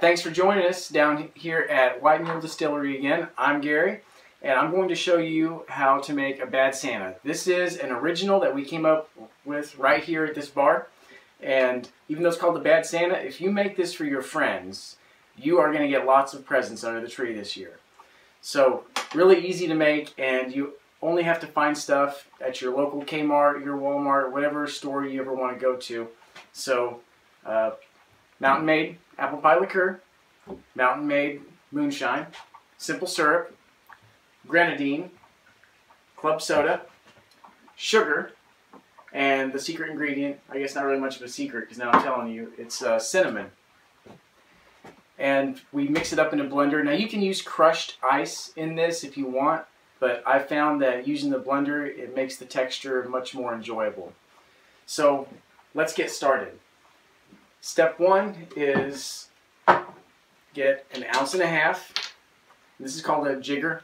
Thanks for joining us down here at White Mule Distillery again. I'm Gary, and I'm going to show you how to make a Bad Santa. This is an original that we came up with right here at this bar, and even though it's called the Bad Santa, if you make this for your friends, you are going to get lots of presents under the tree this year. So, really easy to make, and you only have to find stuff at your local Kmart, your Walmart, whatever store you ever want to go to. So, uh, Mountain Made apple pie liqueur, Mountain Made moonshine, simple syrup, grenadine, club soda, sugar, and the secret ingredient, I guess not really much of a secret because now I'm telling you, it's uh, cinnamon. And we mix it up in a blender. Now you can use crushed ice in this if you want, but I found that using the blender, it makes the texture much more enjoyable. So let's get started. Step one is get an ounce and a half. This is called a jigger.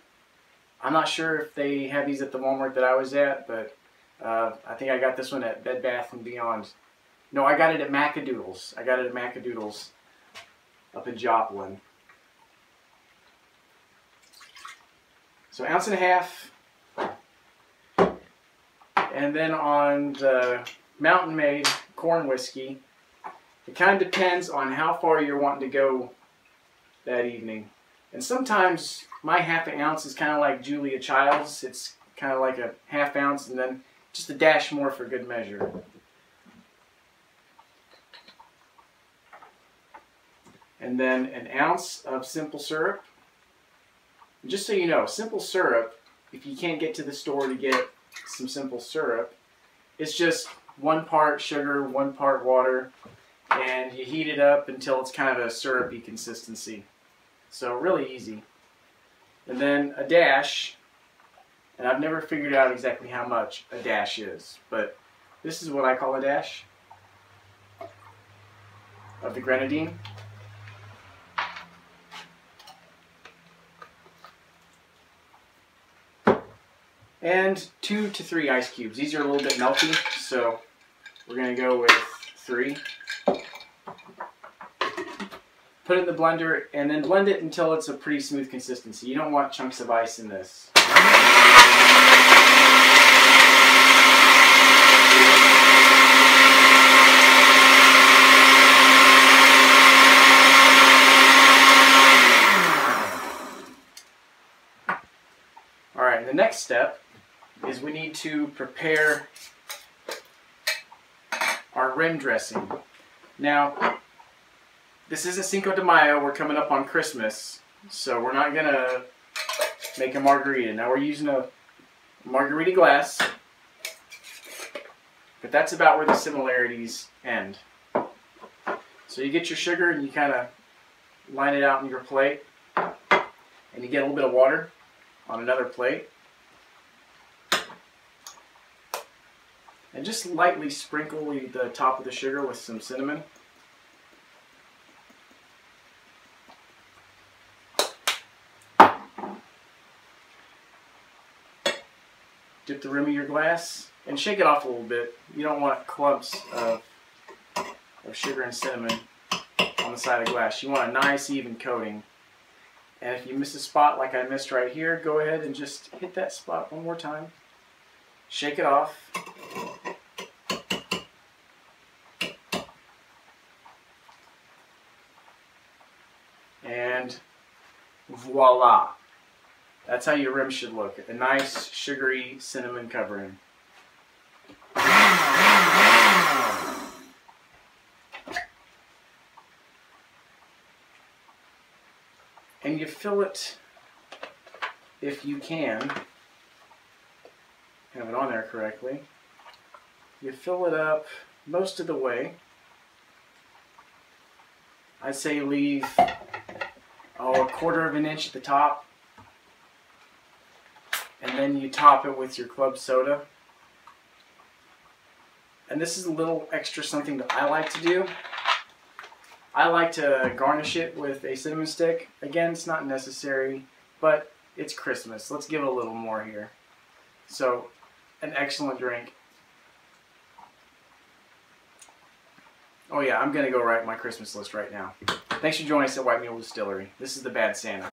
I'm not sure if they have these at the Walmart that I was at, but uh, I think I got this one at Bed Bath & Beyond. No, I got it at Macadoodles. I got it at Macadoodles up in Joplin. So ounce and a half. And then on the Mountain Made corn whiskey, it kind of depends on how far you're wanting to go that evening. And sometimes my half an ounce is kind of like Julia Child's. It's kind of like a half ounce and then just a dash more for good measure. And then an ounce of simple syrup. And just so you know, simple syrup, if you can't get to the store to get some simple syrup, it's just one part sugar, one part water, and you heat it up until it's kind of a syrupy consistency. So really easy. And then a dash, and I've never figured out exactly how much a dash is, but this is what I call a dash of the grenadine. And two to three ice cubes. These are a little bit melty, so we're going to go with three put it in the blender, and then blend it until it's a pretty smooth consistency. You don't want chunks of ice in this. Alright, the next step is we need to prepare our rim dressing. Now, this isn't Cinco de Mayo. We're coming up on Christmas, so we're not gonna make a margarita. Now we're using a margarita glass, but that's about where the similarities end. So you get your sugar and you kind of line it out on your plate, and you get a little bit of water on another plate. And just lightly sprinkle the top of the sugar with some cinnamon. Dip the rim of your glass and shake it off a little bit. You don't want clumps of, of sugar and cinnamon on the side of the glass. You want a nice even coating. And if you miss a spot like I missed right here, go ahead and just hit that spot one more time. Shake it off. And voila. That's how your rim should look. A nice sugary cinnamon covering. And you fill it, if you can, have it on there correctly, you fill it up most of the way. I'd say leave oh, a quarter of an inch at the top and then you top it with your club soda. And this is a little extra something that I like to do. I like to garnish it with a cinnamon stick. Again, it's not necessary, but it's Christmas. Let's give it a little more here. So, an excellent drink. Oh yeah, I'm going to go write my Christmas list right now. Thanks for joining us at White Mule Distillery. This is the Bad Santa.